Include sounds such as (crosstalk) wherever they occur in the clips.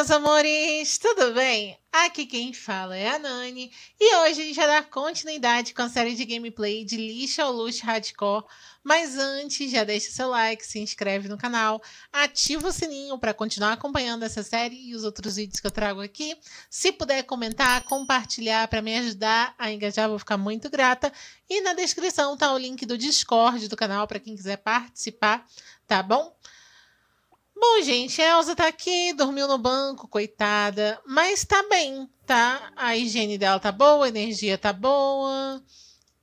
meus amores! Tudo bem? Aqui quem fala é a Nani e hoje a gente vai dar continuidade com a série de gameplay de Lixa ou Luxo Hardcore. Mas antes, já deixa seu like, se inscreve no canal, ativa o sininho para continuar acompanhando essa série e os outros vídeos que eu trago aqui. Se puder comentar, compartilhar para me ajudar a engajar, vou ficar muito grata. E na descrição tá o link do Discord do canal para quem quiser participar, tá bom? Bom, gente, a Elsa tá aqui, dormiu no banco, coitada, mas tá bem, tá? A higiene dela tá boa, a energia tá boa.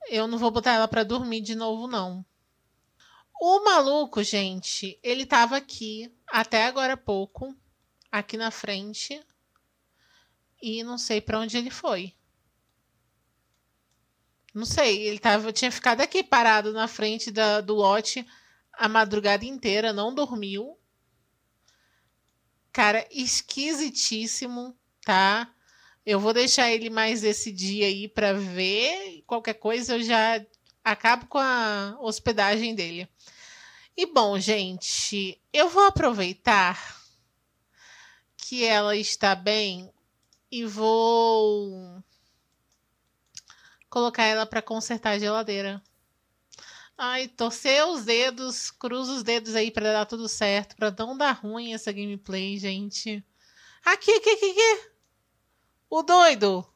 Eu não vou botar ela para dormir de novo, não. O maluco, gente, ele tava aqui até agora há pouco, aqui na frente, e não sei para onde ele foi. Não sei, ele tava, tinha ficado aqui parado na frente da, do lote a madrugada inteira, não dormiu. Cara, esquisitíssimo, tá? Eu vou deixar ele mais esse dia aí para ver. Qualquer coisa eu já acabo com a hospedagem dele. E bom, gente, eu vou aproveitar que ela está bem e vou colocar ela para consertar a geladeira. Ai, torcer os dedos, cruza os dedos aí para dar tudo certo, para não dar ruim essa gameplay, gente. Aqui, aqui, aqui, aqui. O doido.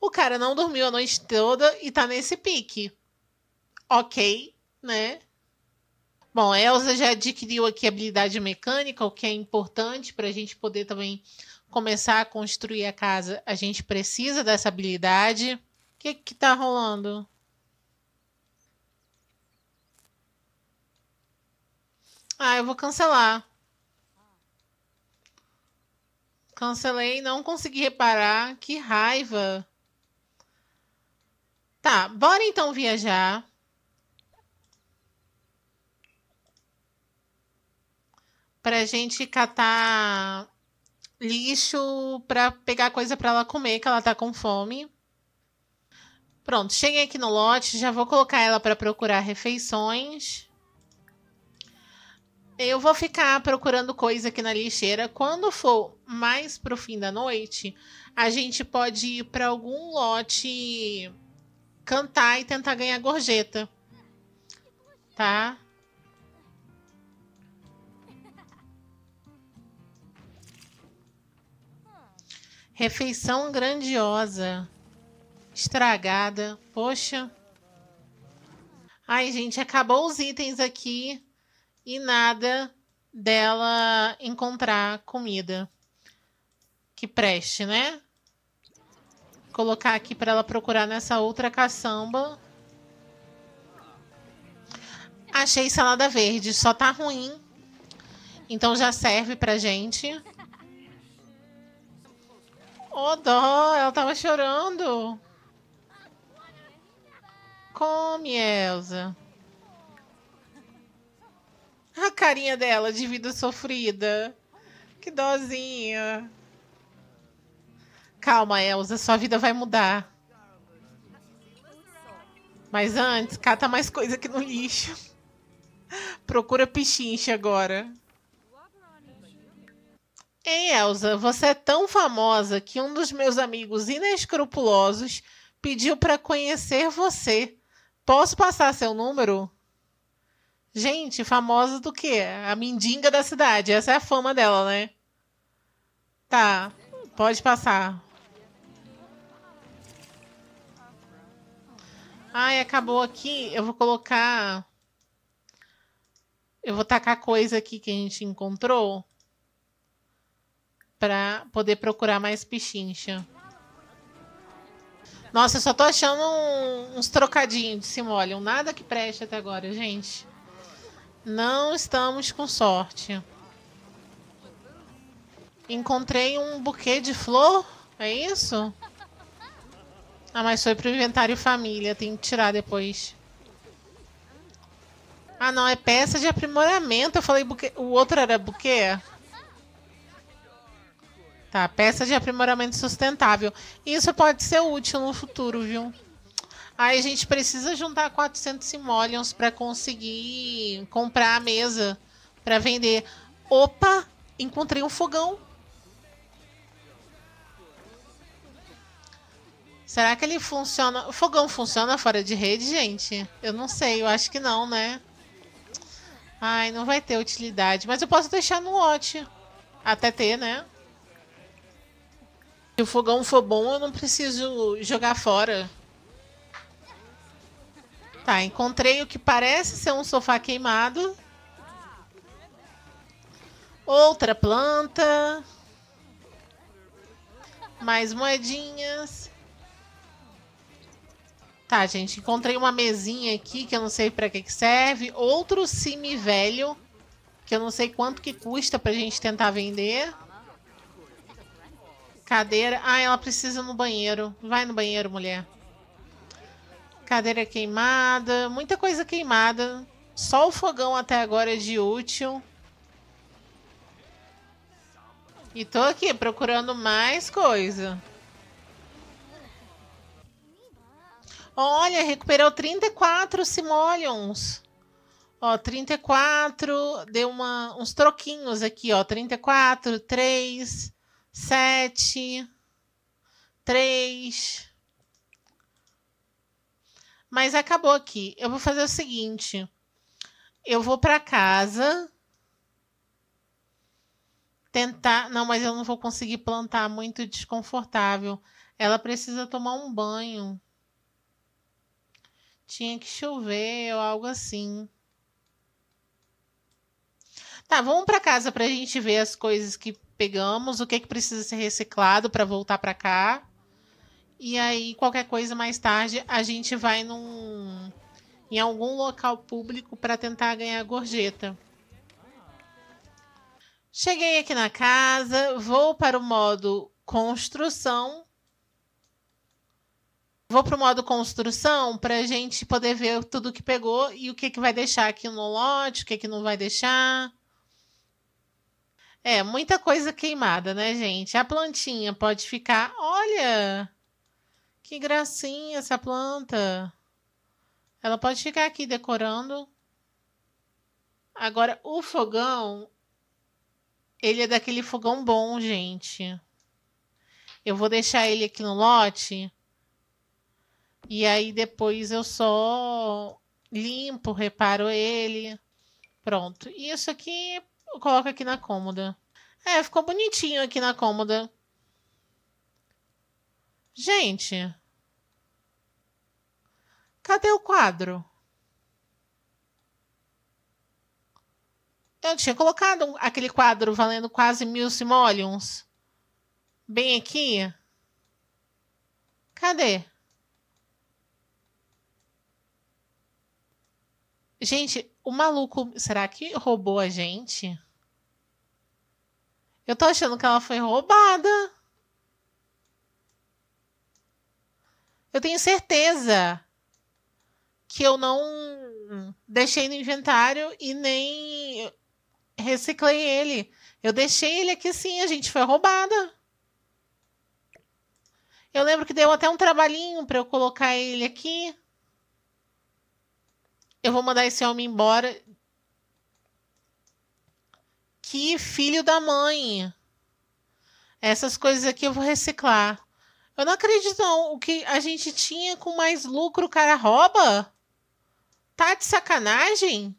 O cara não dormiu a noite toda e tá nesse pique. Ok, né? Bom, a Elsa já adquiriu aqui habilidade mecânica, o que é importante para a gente poder também começar a construir a casa. A gente precisa dessa habilidade que que tá rolando? Ah, eu vou cancelar. Cancelei, não consegui reparar. Que raiva. Tá, bora então viajar. Pra gente catar lixo pra pegar coisa pra ela comer, que ela tá com fome. Pronto, cheguei aqui no lote, já vou colocar ela para procurar refeições. Eu vou ficar procurando coisa aqui na lixeira. Quando for mais pro fim da noite, a gente pode ir para algum lote cantar e tentar ganhar gorjeta. Tá? Refeição grandiosa estragada. Poxa. Ai, gente, acabou os itens aqui e nada dela encontrar comida que preste, né? Colocar aqui para ela procurar nessa outra caçamba. Achei salada verde, só tá ruim. Então já serve pra gente. Oh, dó, ela tava chorando. Come, Elsa. A carinha dela de vida sofrida. Que dozinha. Calma, Elsa, sua vida vai mudar. Mas antes, cata mais coisa aqui no lixo. Procura pichincha agora. Ei, Elsa, você é tão famosa que um dos meus amigos inescrupulosos pediu para conhecer você. Posso passar seu número? Gente, famosa do quê? A mendiga da cidade. Essa é a fama dela, né? Tá, pode passar. Ai, acabou aqui. Eu vou colocar... Eu vou tacar coisa aqui que a gente encontrou. Pra poder procurar mais pichincha. Nossa, eu só tô achando um, uns trocadinhos de Simolion. Nada que preste até agora, gente. Não estamos com sorte. Encontrei um buquê de flor. É isso? Ah, mas foi pro inventário família. Tem que tirar depois. Ah, não. É peça de aprimoramento. Eu falei buquê. O outro era buquê? Tá, peça de aprimoramento sustentável. Isso pode ser útil no futuro, viu? Aí a gente precisa juntar 400 simoleons para conseguir comprar a mesa para vender. Opa! Encontrei um fogão. Será que ele funciona? O fogão funciona fora de rede, gente? Eu não sei, eu acho que não, né? Ai, não vai ter utilidade. Mas eu posso deixar no lote. Até ter, né? Se o fogão for bom, eu não preciso jogar fora. Tá, encontrei o que parece ser um sofá queimado. Outra planta. Mais moedinhas. Tá, gente, encontrei uma mesinha aqui que eu não sei para que, que serve. Outro simi velho, que eu não sei quanto que custa pra gente tentar vender. Cadeira. Ah, ela precisa no banheiro. Vai no banheiro, mulher. Cadeira queimada. Muita coisa queimada. Só o fogão até agora é de útil. E tô aqui procurando mais coisa. Olha, recuperou 34 simoleons. Ó, 34, deu uma, uns troquinhos aqui, ó. 34, 3, 7, 3. Mas acabou aqui. Eu vou fazer o seguinte. Eu vou para casa. Tentar. Não, mas eu não vou conseguir plantar muito desconfortável. Ela precisa tomar um banho tinha que chover ou algo assim. Tá, vamos para casa para a gente ver as coisas que pegamos, o que, que precisa ser reciclado para voltar para cá. E aí, qualquer coisa mais tarde, a gente vai num, em algum local público para tentar ganhar gorjeta. Cheguei aqui na casa, vou para o modo construção Vou para o modo construção para a gente poder ver tudo que pegou e o que, que vai deixar aqui no lote, o que, que não vai deixar. É, muita coisa queimada, né, gente? A plantinha pode ficar. Olha! Que gracinha essa planta. Ela pode ficar aqui decorando. Agora, o fogão. Ele é daquele fogão bom, gente. Eu vou deixar ele aqui no lote e aí depois eu só limpo, reparo ele. Pronto. E isso aqui eu coloco aqui na cômoda. É, ficou bonitinho aqui na cômoda. Gente. Cadê o quadro? Eu tinha colocado aquele quadro valendo quase mil simoleons. Bem aqui. Cadê? Gente, o maluco, será que roubou a gente? Eu tô achando que ela foi roubada. Eu tenho certeza que eu não deixei no inventário e nem reciclei ele. Eu deixei ele aqui sim, a gente foi roubada. Eu lembro que deu até um trabalhinho para eu colocar ele aqui. Eu vou mandar esse homem embora. Que filho da mãe. Essas coisas aqui eu vou reciclar. Eu não acredito não. O que a gente tinha com mais lucro o cara rouba? Tá de sacanagem?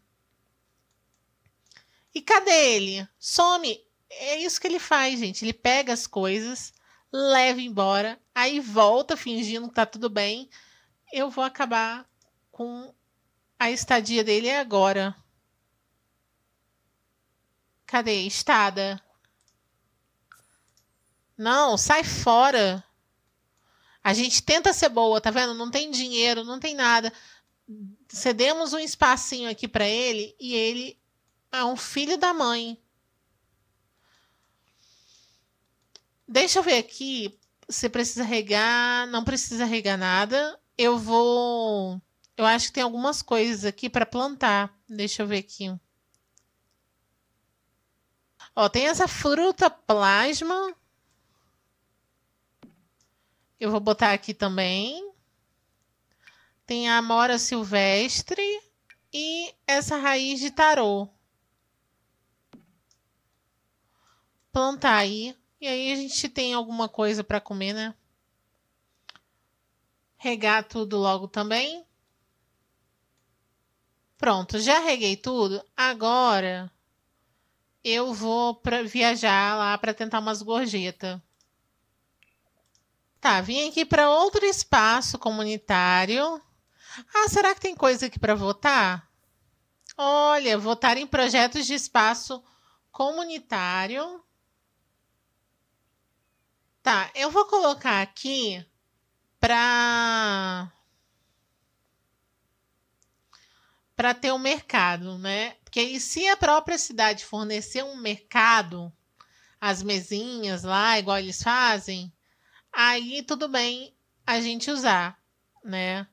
E cadê ele? Some. É isso que ele faz, gente. Ele pega as coisas, leva embora, aí volta fingindo que tá tudo bem. Eu vou acabar com a estadia dele é agora. Cadê? Estada. Não, sai fora. A gente tenta ser boa, tá vendo? Não tem dinheiro, não tem nada. Cedemos um espacinho aqui para ele e ele é um filho da mãe. Deixa eu ver aqui. Você precisa regar, não precisa regar nada. Eu vou eu acho que tem algumas coisas aqui para plantar. Deixa eu ver aqui. Ó, tem essa fruta plasma. Eu vou botar aqui também. Tem a amora silvestre e essa raiz de tarô. plantar aí. E aí a gente tem alguma coisa para comer, né? Regar tudo logo também. Pronto, já reguei tudo. Agora eu vou para viajar lá para tentar umas gorjetas. Tá, vim aqui para outro espaço comunitário. Ah, será que tem coisa aqui para votar? Olha, votar em projetos de espaço comunitário. Tá, eu vou colocar aqui para para ter um mercado, né? Porque aí, se a própria cidade fornecer um mercado, as mesinhas lá, igual eles fazem, aí tudo bem a gente usar, né?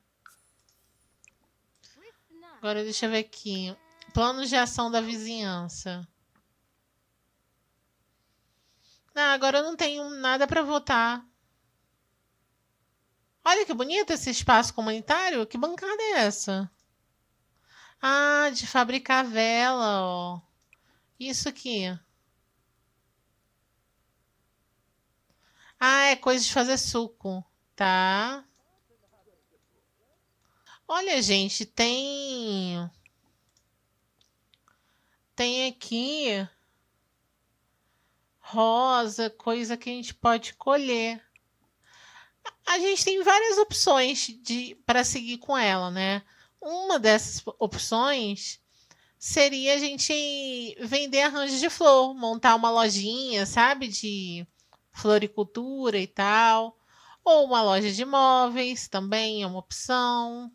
Agora deixa eu ver aqui. Planos de ação da vizinhança. Não, agora eu não tenho nada para votar. Olha que bonito esse espaço comunitário. Que bancada é essa? Ah, de fabricar vela, ó. Isso aqui. Ah, é coisa de fazer suco, tá? Olha, gente, tem tem aqui rosa, coisa que a gente pode colher. A gente tem várias opções de para seguir com ela, né? Uma dessas opções seria a gente vender arranjos de flor, montar uma lojinha, sabe, de floricultura e tal, ou uma loja de móveis também é uma opção.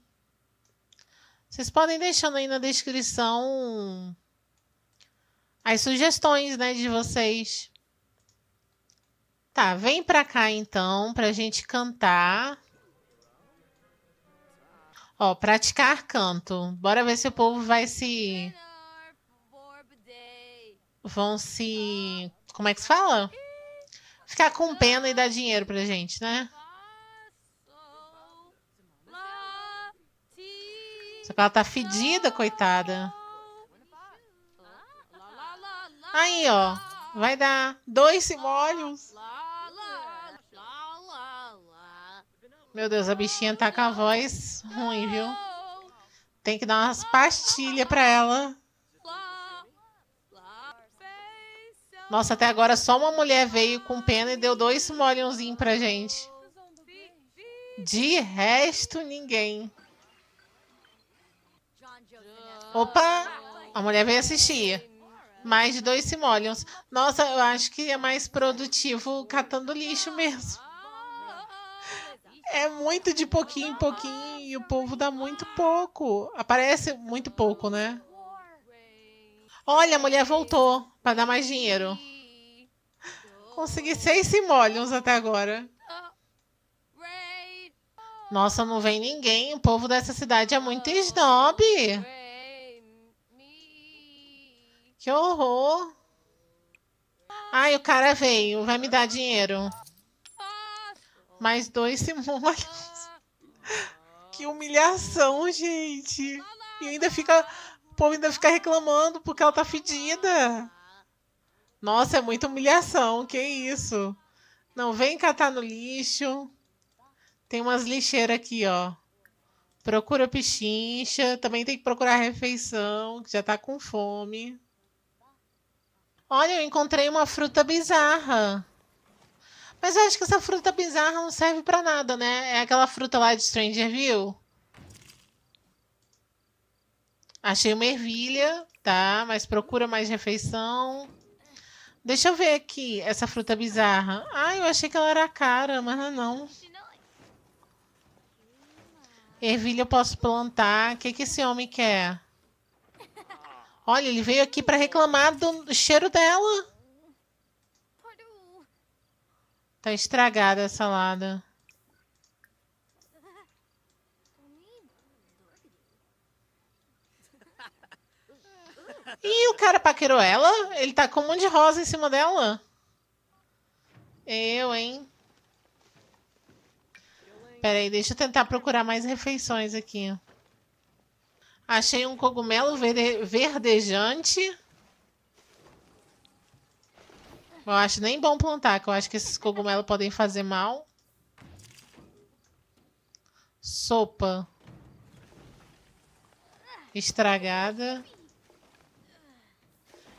Vocês podem deixando aí na descrição as sugestões, né, de vocês. Tá, vem pra cá então pra gente cantar. Ó, praticar canto. Bora ver se o povo vai se vão se como é que se fala? Ficar com pena e dar dinheiro pra gente, né? Só que ela tá fedida, coitada. Aí, ó. Vai dar dois simólios. Meu Deus, a bichinha tá com a voz ruim, viu? Tem que dar umas pastilhas pra ela. Nossa, até agora só uma mulher veio com pena e deu dois simolionzinhos pra gente. De resto, ninguém. Opa! A mulher veio assistir. Mais de dois simoleons. Nossa, eu acho que é mais produtivo catando lixo mesmo. É muito de pouquinho em pouquinho e o povo dá muito pouco. Aparece muito pouco, né? Olha, a mulher voltou para dar mais dinheiro. Consegui seis simoleons até agora. Nossa, não vem ninguém. O povo dessa cidade é muito snob. Que horror! Ai, o cara veio, vai me dar dinheiro. Mais dois (laughs) simoleons. Que humilhação, gente. E ainda fica. O povo ainda fica reclamando porque ela tá fedida. Nossa, é muita humilhação. Que isso? Não, vem catar no lixo. Tem umas lixeiras aqui, ó. Procura pichincha. Também tem que procurar refeição, que já tá com fome. Olha, eu encontrei uma fruta bizarra. Mas eu acho que essa fruta bizarra não serve para nada, né? É aquela fruta lá de Strangerville. Achei uma ervilha, tá? Mas procura mais refeição. Deixa eu ver aqui essa fruta bizarra. Ah, eu achei que ela era cara, mas não. Ervilha eu posso plantar. O que, que esse homem quer? Olha, ele veio aqui para reclamar do cheiro dela. Tá estragada a salada. E o cara paquerou ela? Ele tá com um monte de rosa em cima dela? Eu, hein? Peraí, deixa eu tentar procurar mais refeições aqui. Achei um cogumelo verde, verdejante. Eu acho nem bom plantar, que eu acho que esses cogumelos podem fazer mal. Sopa. Estragada.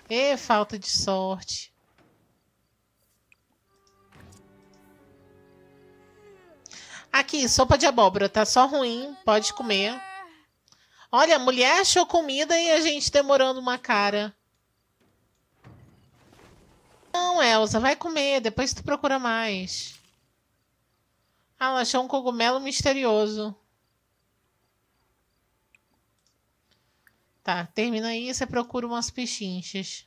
E falta de sorte. Aqui, sopa de abóbora. Tá só ruim. Pode comer. Olha, a mulher achou comida e a gente demorando uma cara. Não, Elsa, vai comer. Depois tu procura mais. Ah, ela achou um cogumelo misterioso. Tá, termina aí, você procura umas pechinchas.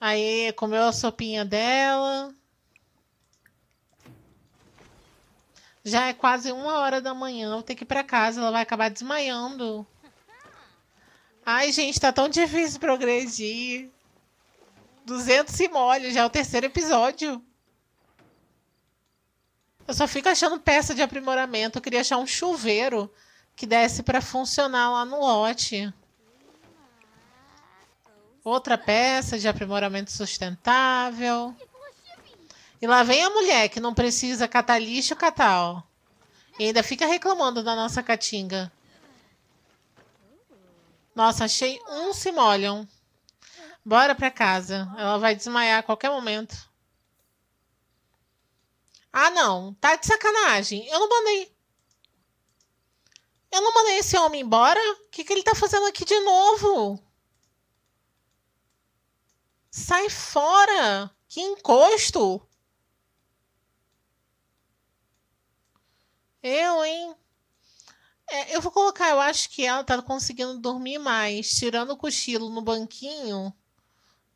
Aí, comeu a sopinha dela. Já é quase uma hora da manhã, vou ter que ir pra casa, ela vai acabar desmaiando. Ai, gente, tá tão difícil progredir. 200 e molha, já é o terceiro episódio. Eu só fico achando peça de aprimoramento. Eu queria achar um chuveiro que desse para funcionar lá no lote. Outra peça de aprimoramento sustentável. E lá vem a mulher que não precisa catar lixo, catar, ó. E ainda fica reclamando da nossa caatinga. Nossa, achei um se molham. Bora pra casa. Ela vai desmaiar a qualquer momento. Ah, não. Tá de sacanagem. Eu não mandei. Eu não mandei esse homem embora? O que, que ele tá fazendo aqui de novo? Sai fora! Que encosto! Eu, hein? É, eu vou colocar, eu acho que ela tá conseguindo dormir mais, tirando o cochilo no banquinho,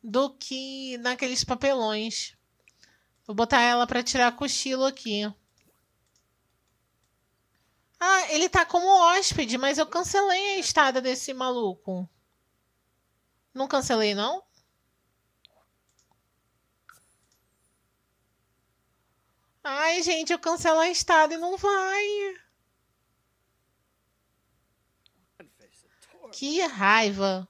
do que naqueles papelões. Vou botar ela para tirar cochilo aqui. Ah, ele tá como hóspede, mas eu cancelei a estada desse maluco. Não cancelei, não? Ai, gente, eu cancelo a estada e não vai. Que raiva.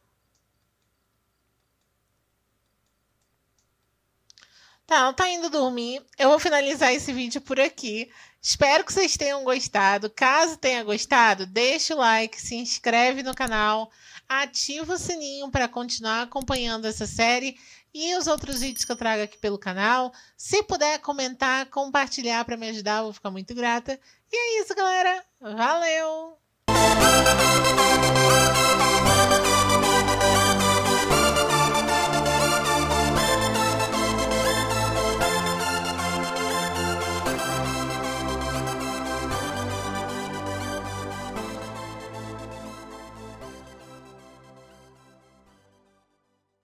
Tá, ela tá indo dormir. Eu vou finalizar esse vídeo por aqui. Espero que vocês tenham gostado. Caso tenha gostado, deixa o like, se inscreve no canal, ativa o sininho para continuar acompanhando essa série e os outros vídeos que eu trago aqui pelo canal. Se puder comentar, compartilhar para me ajudar, eu vou ficar muito grata. E é isso, galera. Valeu!